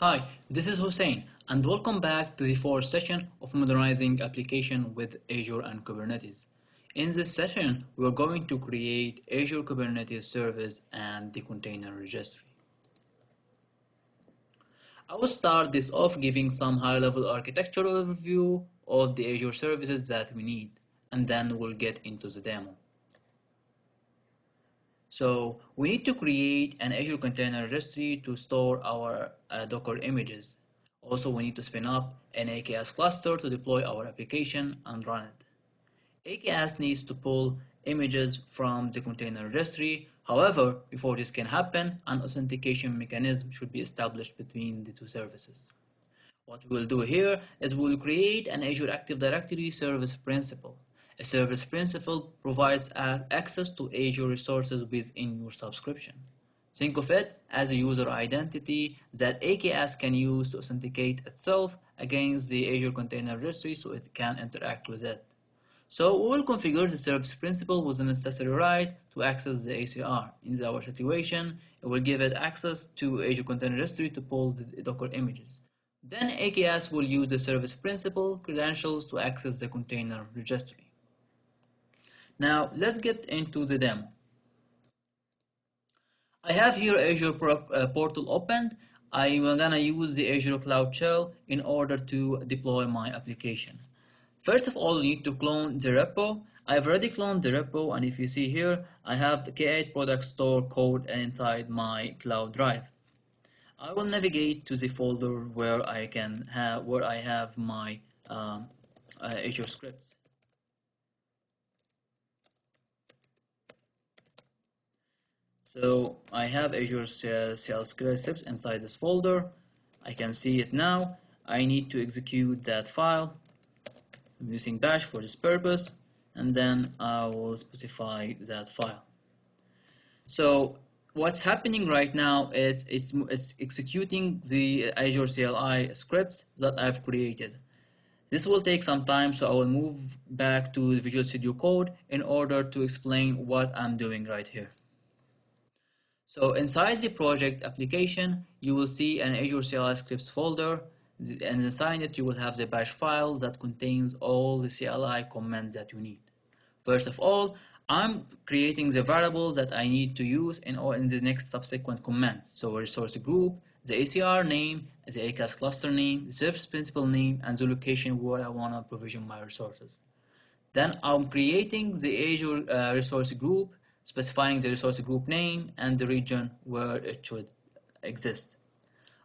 Hi, this is Hussein, and welcome back to the fourth session of modernizing application with Azure and Kubernetes. In this session, we're going to create Azure Kubernetes Service and the container registry. I will start this off giving some high-level architectural overview of the Azure services that we need, and then we'll get into the demo. So we need to create an Azure Container Registry to store our uh, Docker images. Also, we need to spin up an AKS cluster to deploy our application and run it. AKS needs to pull images from the container registry. However, before this can happen, an authentication mechanism should be established between the two services. What we will do here is we will create an Azure Active Directory service principal. A service principal provides access to Azure resources within your subscription. Think of it as a user identity that AKS can use to authenticate itself against the Azure Container Registry so it can interact with it. So we will configure the service principal with the necessary right to access the ACR. In our situation, it will give it access to Azure Container Registry to pull the Docker images. Then AKS will use the service principal credentials to access the container registry. Now let's get into the demo. I have here Azure uh, portal opened. I'm gonna use the Azure Cloud Shell in order to deploy my application. First of all, you need to clone the repo. I've already cloned the repo, and if you see here, I have the K8 product store code inside my cloud drive. I will navigate to the folder where I can have where I have my um, uh, Azure scripts. So I have Azure CL scripts inside this folder. I can see it now. I need to execute that file. I'm using bash for this purpose and then I will specify that file. So what's happening right now is it's, it's executing the Azure CLI scripts that I've created. This will take some time, so I will move back to the Visual Studio Code in order to explain what I'm doing right here. So inside the project application, you will see an Azure CLI scripts folder, and inside it you will have the bash file that contains all the CLI commands that you need. First of all, I'm creating the variables that I need to use in, all, in the next subsequent commands. So resource group, the ACR name, the AKS cluster name, the service principal name, and the location where I want to provision my resources. Then I'm creating the Azure uh, resource group specifying the resource group name and the region where it should exist.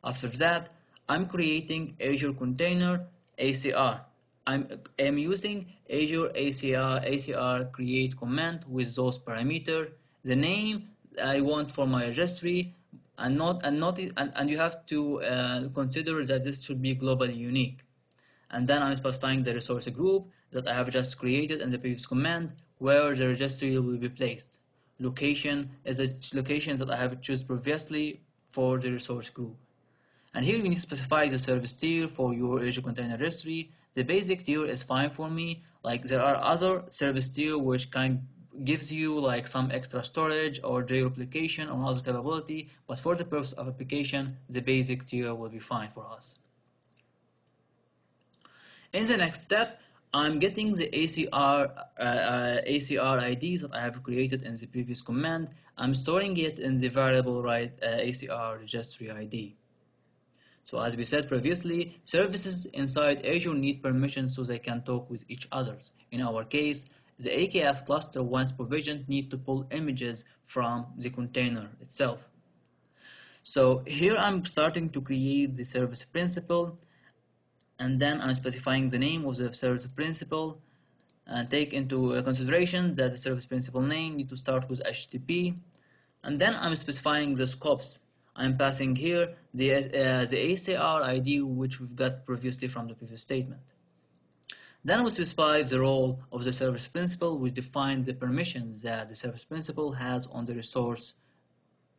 After that, I'm creating Azure Container ACR. I'm, I'm using Azure ACR, ACR create command with those parameters, the name I want for my registry, and not and not and, and you have to uh, consider that this should be globally unique. And then I'm specifying the resource group that I have just created in the previous command where the registry will be placed location as a locations that I have chosen previously for the resource group. And here we need to specify the service tier for your Azure Container Registry. The basic tier is fine for me. Like there are other service tier which kind gives you like some extra storage or replication or other capability, but for the purpose of application, the basic tier will be fine for us. In the next step, I'm getting the ACR, uh, uh, ACR IDs that I have created in the previous command. I'm storing it in the variable right uh, ACR registry ID. So as we said previously, services inside Azure need permission so they can talk with each other. In our case, the AKS cluster once provisioned need to pull images from the container itself. So here I'm starting to create the service principal and then I'm specifying the name of the service principal. And take into consideration that the service principal name need to start with HTTP and then I'm specifying the scopes. I'm passing here the, uh, the ACR ID which we've got previously from the previous statement. Then we specify the role of the service principal which defines the permissions that the service principal has on the resource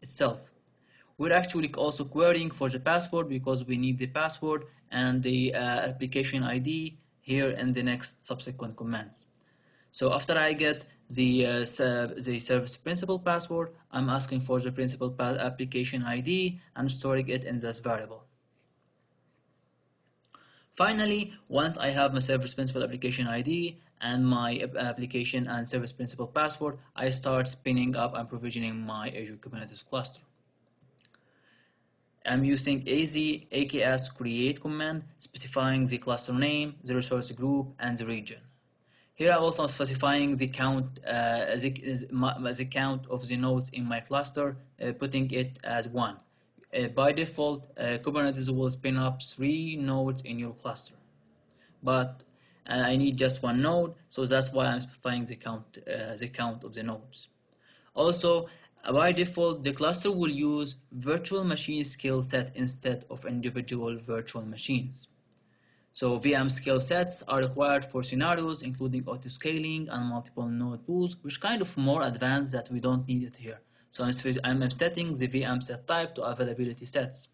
itself we're actually also querying for the password because we need the password and the uh, application ID here in the next subsequent commands. So after I get the, uh, the service principal password, I'm asking for the principal application ID and storing it in this variable. Finally, once I have my service principal application ID and my application and service principal password, I start spinning up and provisioning my Azure Kubernetes cluster. I'm using AZ AKS create command specifying the cluster name, the resource group, and the region. Here I'm also specifying the count, uh, the, the count of the nodes in my cluster, uh, putting it as one. Uh, by default, uh, Kubernetes will spin up three nodes in your cluster. But uh, I need just one node, so that's why I'm specifying the count, uh, the count of the nodes. Also, by default, the cluster will use virtual machine scale set instead of individual virtual machines. So VM scale sets are required for scenarios including auto scaling and multiple node pools, which kind of more advanced that we don't need it here. So I'm, I'm setting the VM set type to availability sets.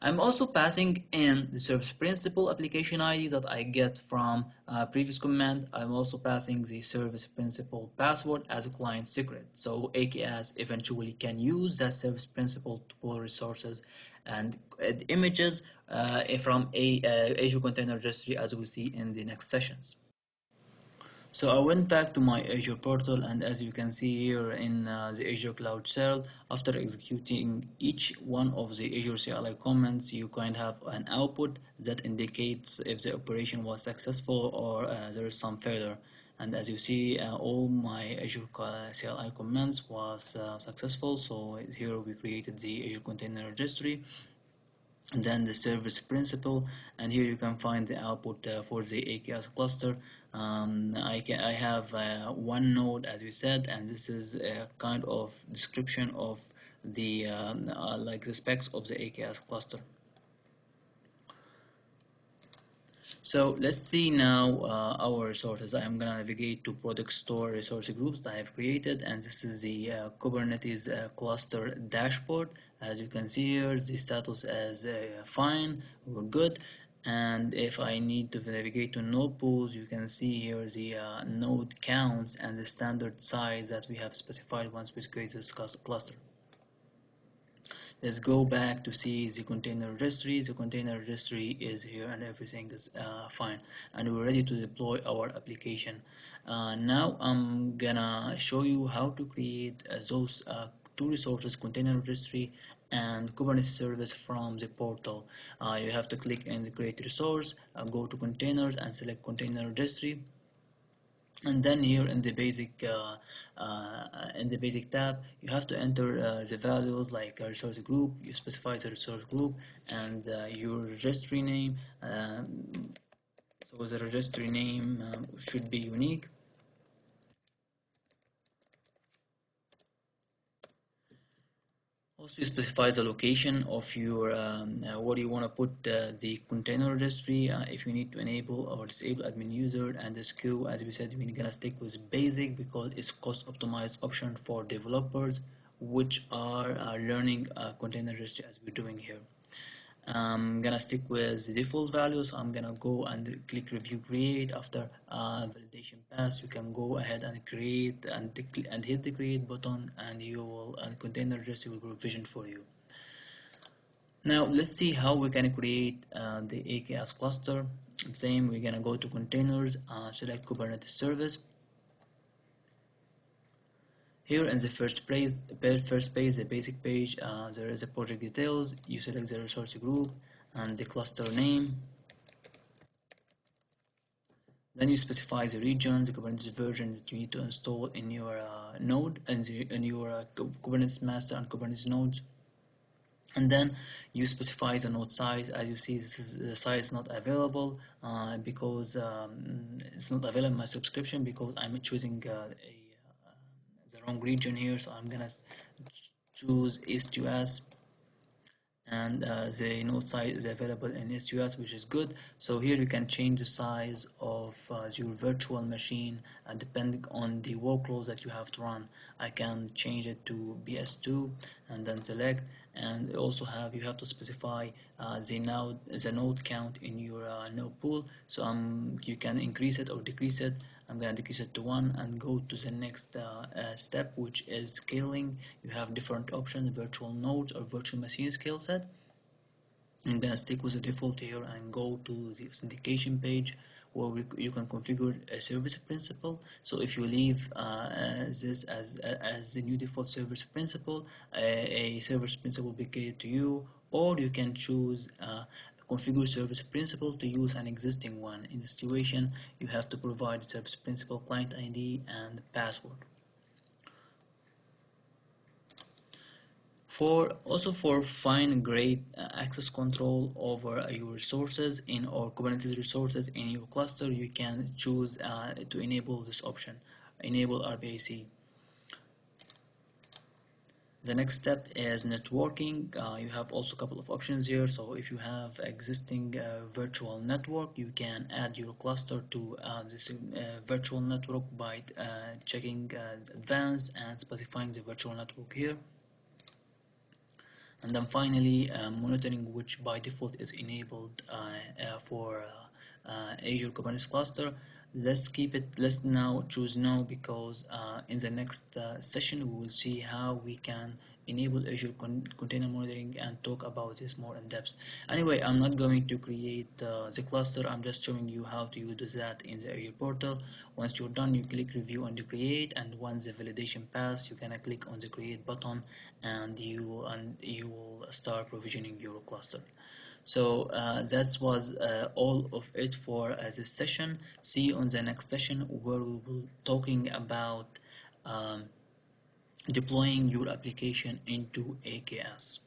I'm also passing in the service principal application ID that I get from uh, previous command. I'm also passing the service principal password as a client secret. So AKS eventually can use that service principal to pull resources and images uh, from a uh, Azure Container Registry as we see in the next sessions. So I went back to my Azure portal and as you can see here in uh, the Azure Cloud Shell, after executing each one of the Azure CLI commands, you kind of have an output that indicates if the operation was successful or uh, there is some failure. And as you see, uh, all my Azure CLI commands was uh, successful. So here we created the Azure Container Registry then the service principal and here you can find the output uh, for the AKS cluster. Um, I, can, I have uh, one node as we said and this is a kind of description of the um, uh, like the specs of the AKS cluster. So let's see now uh, our resources. I am gonna navigate to product store resource groups that I have created and this is the uh, Kubernetes uh, cluster dashboard as you can see here the status is uh, fine we're good. And if I need to navigate to node pools you can see here the uh, node counts and the standard size that we have specified once we create this cluster. Let's go back to see the container registry. The container registry is here and everything is uh, fine. And we're ready to deploy our application. Uh, now I'm gonna show you how to create uh, those uh, two resources container registry and Kubernetes service from the portal. Uh, you have to click in the create resource, uh, go to containers and select container registry and then here in the basic uh, uh, in the basic tab you have to enter uh, the values like resource group you specify the resource group and uh, your registry name. Um, so the registry name um, should be unique Also specify the location of your um, uh, where you want to put uh, the container registry uh, if you need to enable or disable admin user and the SKU as we said we're gonna stick with basic because it's cost optimized option for developers which are uh, learning container registry as we're doing here. I'm gonna stick with the default values. I'm gonna go and click review create after uh, validation pass you can go ahead and create and, and hit the create button and you will and container registry will be provisioned for you. Now let's see how we can create uh, the AKS cluster. Same we're gonna go to containers uh, select Kubernetes service here in the first page, first page, the basic page, uh, there is a project details. You select the resource group and the cluster name. Then you specify the region, the Kubernetes version that you need to install in your uh, node and the, in your uh, Kubernetes master and Kubernetes nodes. And then you specify the node size. As you see, this is the size not available uh, because um, it's not available in my subscription because I'm choosing uh, a wrong region here so I'm gonna choose East-US and uh, the node size is available in East-US which is good. So here you can change the size of uh, your virtual machine uh, depending on the workloads that you have to run. I can change it to BS2 and then select and also have you have to specify uh, the node the node count in your uh, node pool. So um, you can increase it or decrease it I'm to decrease it to 1 and go to the next uh, uh, step which is scaling. You have different options virtual nodes or virtual machine scale set. I'm gonna stick with the default here and go to the authentication page where we, you can configure a service principal so if you leave uh, this as as the new default service principal a, a service principal will be created to you or you can choose uh, configure service principal to use an existing one. In this situation you have to provide service principal client ID and password. For also for fine uh, access control over your resources in or Kubernetes resources in your cluster you can choose uh, to enable this option. Enable RBAC the next step is networking. Uh, you have also a couple of options here. So if you have existing uh, virtual network you can add your cluster to uh, this virtual network by checking advanced and specifying the virtual network here. And then finally uh, monitoring which by default is enabled uh, uh, for Azure Kubernetes cluster let's keep it let's now choose no because in the next session we will see how we can enable Azure con container monitoring and talk about this more in depth. Anyway, I'm not going to create uh, the cluster, I'm just showing you how to do that in the Azure portal. Once you're done, you click review and create and once the validation pass, you can click on the create button and you and you will start provisioning your cluster. So uh, that was uh, all of it for uh, this session. See you on the next session where we will be talking about um, deploying your application into AKS.